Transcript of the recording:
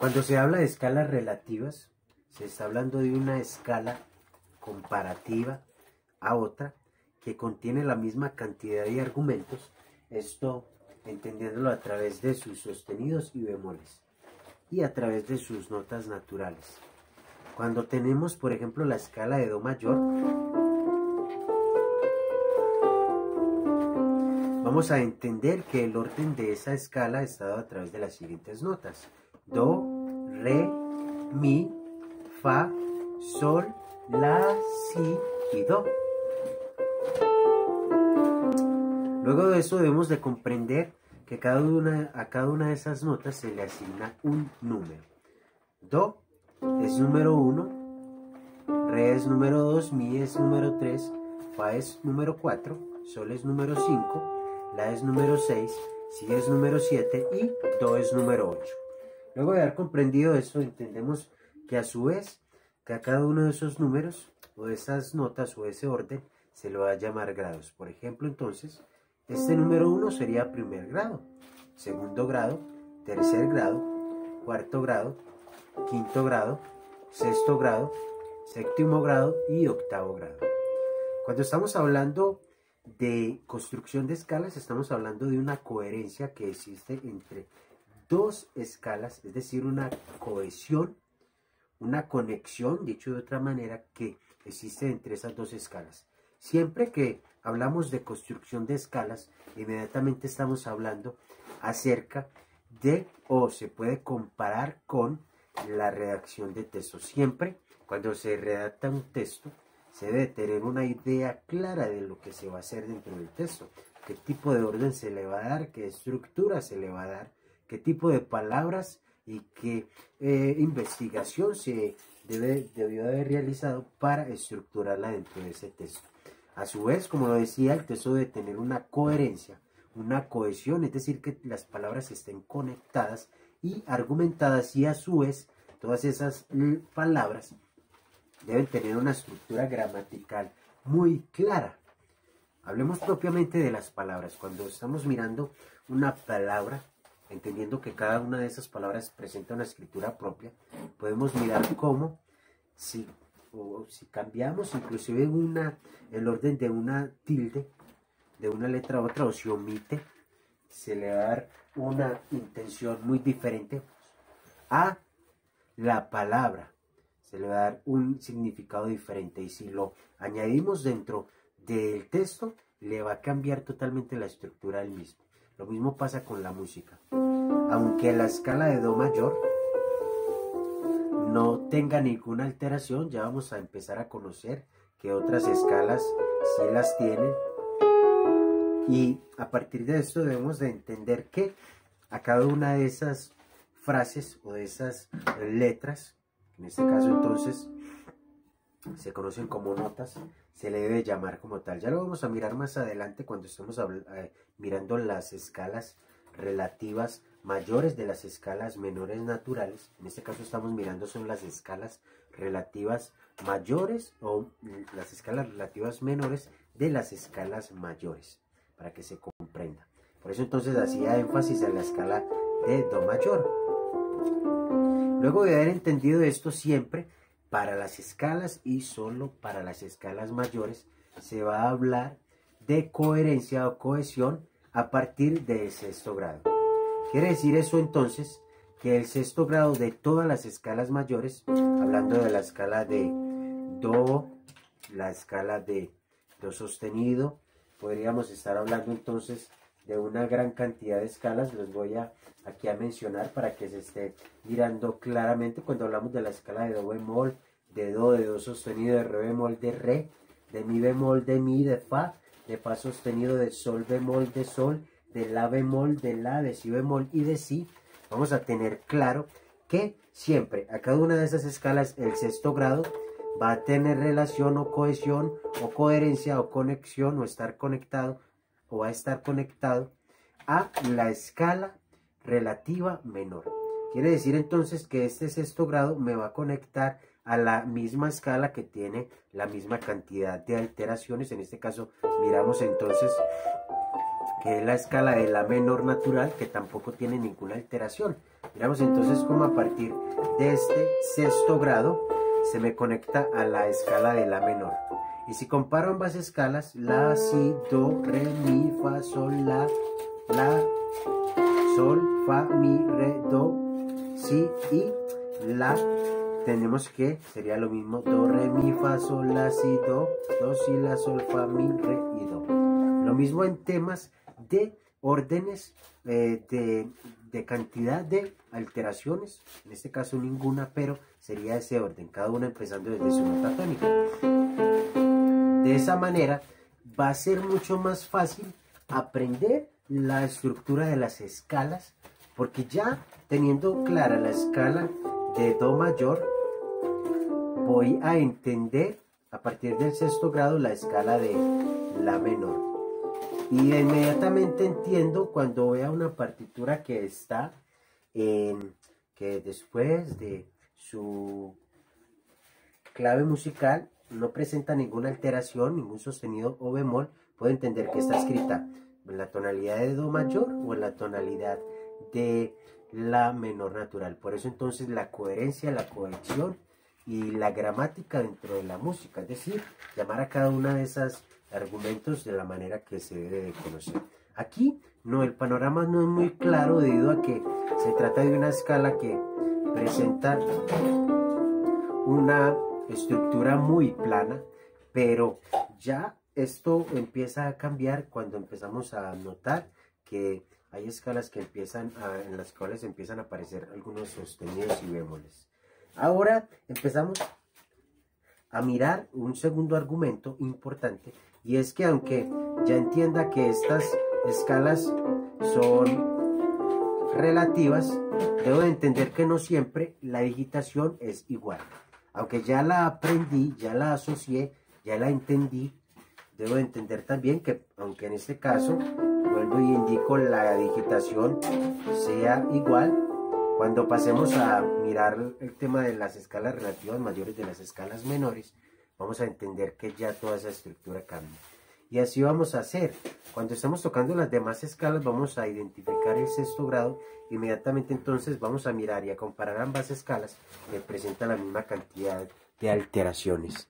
Cuando se habla de escalas relativas, se está hablando de una escala comparativa a otra que contiene la misma cantidad de argumentos, esto entendiéndolo a través de sus sostenidos y bemoles y a través de sus notas naturales. Cuando tenemos, por ejemplo, la escala de Do mayor, vamos a entender que el orden de esa escala está dado a través de las siguientes notas. Do, Re, Mi, Fa, Sol, La, Si y Do. Luego de eso debemos de comprender que cada una, a cada una de esas notas se le asigna un número. Do es número 1, Re es número 2, Mi es número 3, Fa es número 4, Sol es número 5, La es número 6, Si es número 7 y Do es número 8. Luego de haber comprendido eso, entendemos que a su vez, que a cada uno de esos números o de esas notas o ese orden se lo va a llamar grados. Por ejemplo, entonces, este número 1 sería primer grado, segundo grado, tercer grado, cuarto grado, quinto grado, sexto grado, séptimo grado y octavo grado. Cuando estamos hablando de construcción de escalas, estamos hablando de una coherencia que existe entre dos escalas, es decir, una cohesión, una conexión, dicho de otra manera, que existe entre esas dos escalas. Siempre que hablamos de construcción de escalas, inmediatamente estamos hablando acerca de o se puede comparar con la redacción de texto. Siempre cuando se redacta un texto, se debe tener una idea clara de lo que se va a hacer dentro del texto, qué tipo de orden se le va a dar, qué estructura se le va a dar, qué tipo de palabras y qué eh, investigación se debe, debió haber realizado para estructurarla dentro de ese texto. A su vez, como lo decía, el texto debe tener una coherencia, una cohesión, es decir, que las palabras estén conectadas y argumentadas y a su vez todas esas palabras deben tener una estructura gramatical muy clara. Hablemos propiamente de las palabras. Cuando estamos mirando una palabra, entendiendo que cada una de esas palabras presenta una escritura propia, podemos mirar cómo si o si cambiamos inclusive una, el orden de una tilde, de una letra a otra, o se omite, se le va a dar una intención muy diferente a la palabra. Se le va a dar un significado diferente. Y si lo añadimos dentro del texto, le va a cambiar totalmente la estructura del mismo. Lo mismo pasa con la música. Aunque la escala de Do mayor no tenga ninguna alteración, ya vamos a empezar a conocer que otras escalas sí las tienen. Y a partir de esto debemos de entender que a cada una de esas frases o de esas letras, en este caso entonces se conocen como notas, se le debe llamar como tal. Ya lo vamos a mirar más adelante cuando estemos eh, mirando las escalas relativas mayores de las escalas menores naturales. En este caso estamos mirando son las escalas relativas mayores o las escalas relativas menores de las escalas mayores, para que se comprenda. Por eso entonces hacía énfasis en la escala de Do mayor. Luego de haber entendido esto siempre, para las escalas y solo para las escalas mayores, se va a hablar de coherencia o cohesión a partir del sexto grado. Quiere decir eso entonces que el sexto grado de todas las escalas mayores, hablando de la escala de Do, la escala de Do sostenido, podríamos estar hablando entonces de una gran cantidad de escalas, los voy a aquí a mencionar para que se esté mirando claramente cuando hablamos de la escala de Do bemol, de Do, de Do sostenido, de Re bemol, de Re, de Mi bemol, de Mi, de Fa, de Fa sostenido, de Sol bemol, de Sol, de La bemol, de La, de Si bemol y de Si, vamos a tener claro que siempre a cada una de esas escalas el sexto grado va a tener relación o cohesión o coherencia o conexión o estar conectado o va a estar conectado a la escala relativa menor. Quiere decir entonces que este sexto grado me va a conectar a la misma escala que tiene la misma cantidad de alteraciones. En este caso miramos entonces que es la escala de la menor natural que tampoco tiene ninguna alteración. Miramos entonces cómo a partir de este sexto grado se me conecta a la escala de La menor. Y si comparo ambas escalas, La, Si, Do, Re, Mi, Fa, Sol, La, La, Sol, Fa, Mi, Re, Do, Si y La, tenemos que sería lo mismo Do, Re, Mi, Fa, Sol, La, Si, Do, Do, Si, La, Sol, Fa, Mi, Re y Do. Lo mismo en temas de órdenes eh, de, cantidad de alteraciones, en este caso ninguna, pero sería ese orden, cada una empezando desde su nota tónica. De esa manera va a ser mucho más fácil aprender la estructura de las escalas, porque ya teniendo clara la escala de Do mayor, voy a entender a partir del sexto grado la escala de La menor. Y inmediatamente entiendo cuando vea una partitura que está en, que después de su clave musical no presenta ninguna alteración, ningún sostenido o bemol, puedo entender que está escrita en la tonalidad de Do mayor o en la tonalidad de La menor natural. Por eso entonces la coherencia, la cohesión y la gramática dentro de la música, es decir, llamar a cada una de esas argumentos de la manera que se debe de conocer. Aquí no, el panorama no es muy claro debido a que se trata de una escala que presenta una estructura muy plana, pero ya esto empieza a cambiar cuando empezamos a notar que hay escalas que empiezan en las cuales empiezan a aparecer algunos sostenidos y bémoles. Ahora empezamos a mirar un segundo argumento importante y es que aunque ya entienda que estas escalas son relativas, debo de entender que no siempre la digitación es igual. Aunque ya la aprendí, ya la asocié, ya la entendí, debo de entender también que, aunque en este caso, vuelvo y indico la digitación sea igual, cuando pasemos a mirar el tema de las escalas relativas mayores de las escalas menores, vamos a entender que ya toda esa estructura cambia. Y así vamos a hacer. Cuando estamos tocando las demás escalas, vamos a identificar el sexto grado. Inmediatamente entonces vamos a mirar y a comparar ambas escalas que presentan la misma cantidad de alteraciones.